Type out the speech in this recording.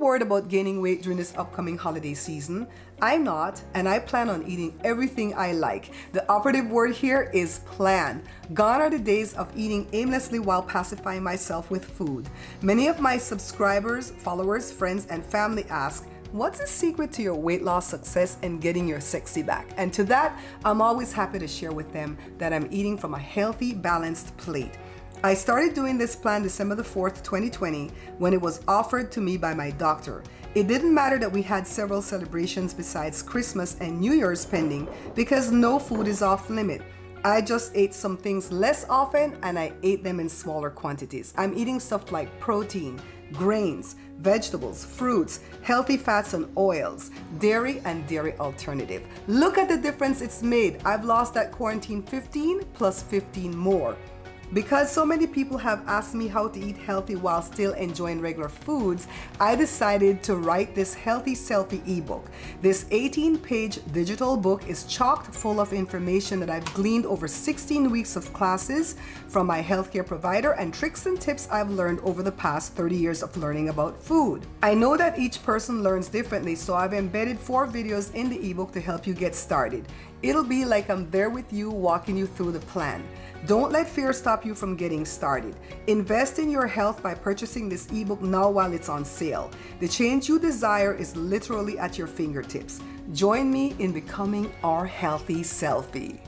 worried about gaining weight during this upcoming holiday season? I'm not, and I plan on eating everything I like. The operative word here is plan. Gone are the days of eating aimlessly while pacifying myself with food. Many of my subscribers, followers, friends, and family ask, What's the secret to your weight loss success and getting your sexy back? And to that, I'm always happy to share with them that I'm eating from a healthy, balanced plate. I started doing this plan December the 4th, 2020, when it was offered to me by my doctor. It didn't matter that we had several celebrations besides Christmas and New Year's pending because no food is off limit. I just ate some things less often and I ate them in smaller quantities. I'm eating stuff like protein, grains, vegetables, fruits, healthy fats and oils, dairy and dairy alternative. Look at the difference it's made. I've lost that quarantine 15 plus 15 more. Because so many people have asked me how to eat healthy while still enjoying regular foods, I decided to write this Healthy Selfie ebook. This 18 page digital book is chocked full of information that I've gleaned over 16 weeks of classes from my healthcare provider and tricks and tips I've learned over the past 30 years of learning about food. I know that each person learns differently, so I've embedded four videos in the ebook to help you get started. It'll be like I'm there with you, walking you through the plan. Don't let fear stop you from getting started. Invest in your health by purchasing this ebook now while it's on sale. The change you desire is literally at your fingertips. Join me in becoming our healthy selfie.